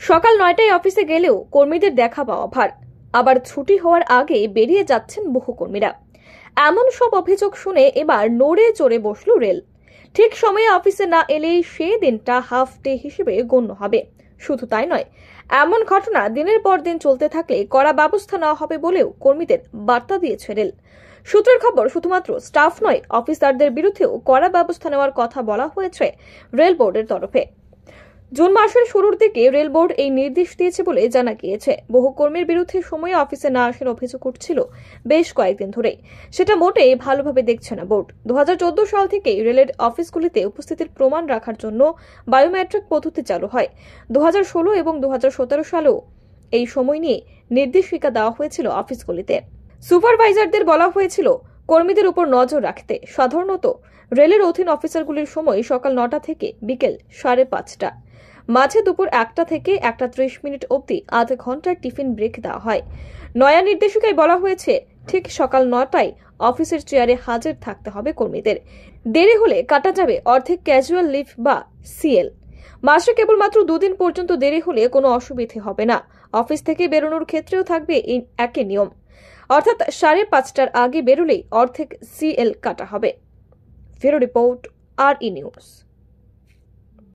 সকাল নয়টায় অফিসে গেলেও কর্মীদের দেখা পাওয়া ভার। আবার ছুটি হওয়ার আগে বেরিয়ে যাচ্ছেন বহু কর্মীরা এমন সব অভিযোগ শুনে এবার নড়ে চড়ে বসল রেল। ঠিক সময়ে অফিসে না এলেই সে দিনটা হাফ ডে হিসেবে গণ্য হবে। শুধু তাই নয়, এমন ঘটনা দিনের পর দিন চলতে থাকলে কড়া ব্যবস্থা নেওয়া হবে বলেও কর্মীদের বার্তা দিয়েছে রেল। সূত্রের খবর, শুধুমাত্র স্টাফ নয়, অফিসারদের বিরুদ্ধেও কড়া ব্যবস্থা নেওয়ার কথা বলা হয়েছে রেল বোর্ডের তরফে। জুন মাসের শুরুর দিকে রেল বোর্ড এই নির্দেশ দিয়েছে বলে জানা গিয়েছে। বহু কর্মীর বিরুদ্ধে সময়ে অফিসে না আসার অভিযোগ উঠছিল বেশ কয়েকদিন ধরেই। সেটা মোটেই ভালোভাবে দেখছে না বোর্ড। দু হাজার চোদ্দ সাল থেকেই রেলের অফিসগুলিতে উপস্থিতির প্রমাণ রাখার জন্য বায়োমেট্রিক পদ্ধতি চালু হয়। দু হাজার ষোলো এবং দু সালেও এই সময় নিয়ে নির্দেশিকা দেওয়া হয়েছিল অফিসগুলিতে। সুপারভাইজারদের বলা হয়েছিল কর্মীদের উপর নজর রাখতে সাধারণত রেলের অধীন অফিসারগুলির সময় সকাল নটা থেকে বিকেল সাড়ে পাঁচটা। মাঝে দুপুর একটা থেকে একটা ত্রিশ মিনিট অবধি আধ ঘণ্টার টিফিন ব্রেক দেওয়া হয়। নয়া নির্দেশিকায় বলা হয়েছে, ঠিক সকাল নটায় অফিসের চেয়ারে হাজির থাকতে হবে কর্মীদের। দেরি হলে কাটা যাবে অর্ধেক ক্যাজুয়াল লিভ বা সিএল। মাসে কেবলমাত্র দুদিন পর্যন্ত দেরি হলে কোনো অসুবিধে হবে না। অফিস থেকে বেরোনোর ক্ষেত্রেও থাকবে একই নিয়ম। অর্থাৎ সাড়ে পাঁচটার আগে বেরোলেই অর্ধেক সিএল কাটা হবে। ফেরো রিপোর্ট আর ই নিউজ।